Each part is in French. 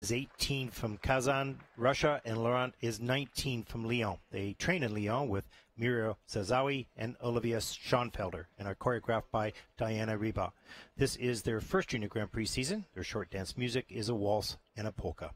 is 18 from Kazan, Russia, and Laurent is 19 from Lyon. They train in Lyon with Muriel Zazawi and Olivia Schoenfelder and are choreographed by Diana Riba. This is their first Junior Grand Prix season. Their short dance music is a waltz and a polka.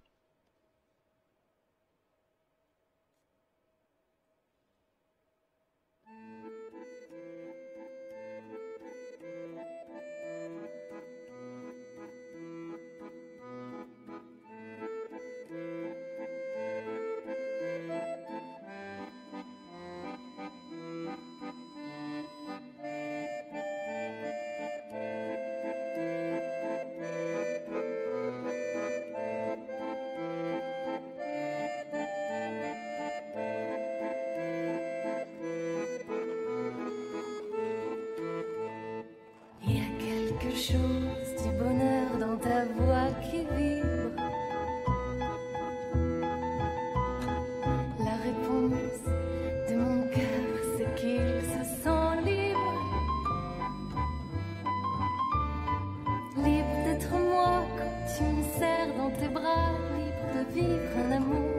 Un amour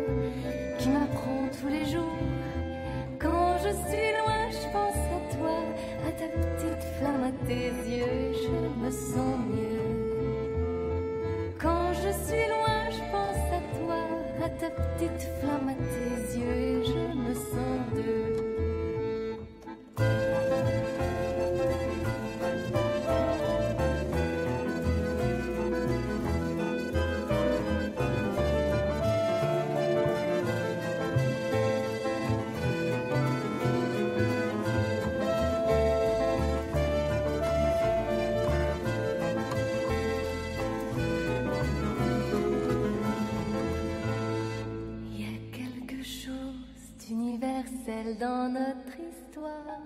qui m'apprend tous les jours. Quand je suis loin, je pense à toi, à ta petite flamme, à tes yeux, je me sens mieux. Quand je suis loin, dans notre histoire?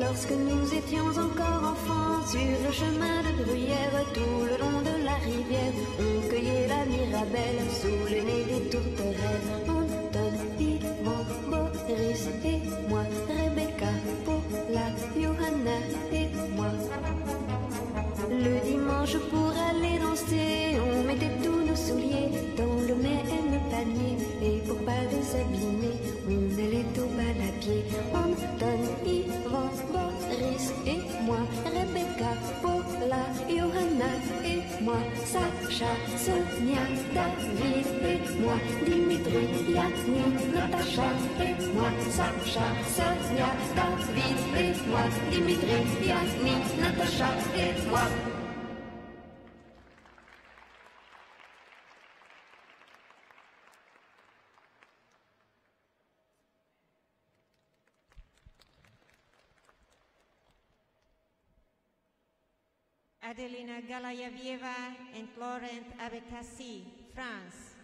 Lorsque nous étions encore enfants, sur le chemin de bruyère, tout le long de la rivière, on cueillait la mirabelle sous le nez des tourterelles. Все Сунята, здесь ты мой, Дмитрий, я не Наташа, ты мой, Саша, Сонята, здесь ты мой, Дмитрий, я не Наташа, ты мой. Adelina Galayevieva and Laurent Abekassi, France.